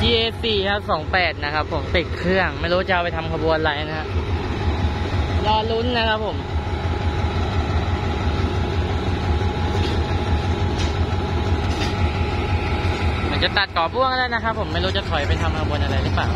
GA4 ครับสองแปดนะครับ ผมติดเครื่อง ไม่รู้จะเอาไปทำขบวนอะไรนะฮะรอลุ้นนะครับผมเหมือนจะตัดก่อพ่วงแล้วนะครับ ผมไม่รู้จะถอยไปทำขบวนอะไรหรือเปล่า